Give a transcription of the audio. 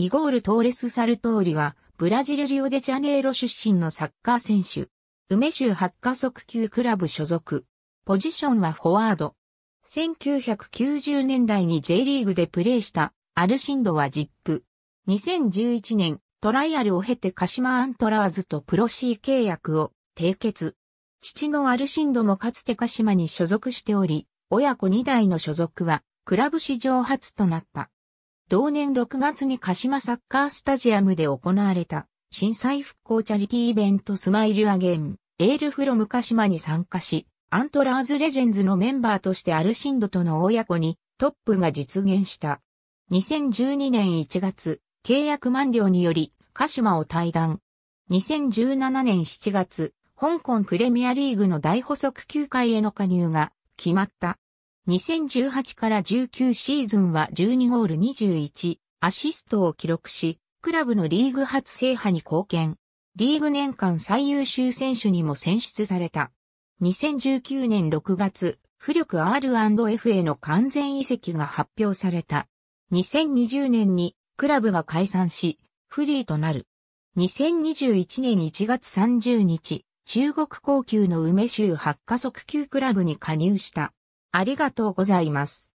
イゴール・トーレス・サルトーリは、ブラジル・リオデジャネイロ出身のサッカー選手。梅州八加速級クラブ所属。ポジションはフォワード。1990年代に J リーグでプレーしたアルシンドはジップ。2011年、トライアルを経て鹿島アントラーズとプロ C 契約を締結。父のアルシンドもかつて鹿島に所属しており、親子2代の所属はクラブ史上初となった。同年6月に鹿島サッカースタジアムで行われた震災復興チャリティイベントスマイルアゲン、エールフロム鹿島に参加し、アントラーズレジェンズのメンバーとしてアルシンドとの親子にトップが実現した。2012年1月、契約満了により鹿島を退団。2017年7月、香港プレミアリーグの大補足球界への加入が決まった。2018から19シーズンは12ゴール21アシストを記録し、クラブのリーグ初制覇に貢献。リーグ年間最優秀選手にも選出された。2019年6月、浮力 R&F への完全移籍が発表された。2020年にクラブが解散し、フリーとなる。2021年1月30日、中国高級の梅州八加速級クラブに加入した。ありがとうございます。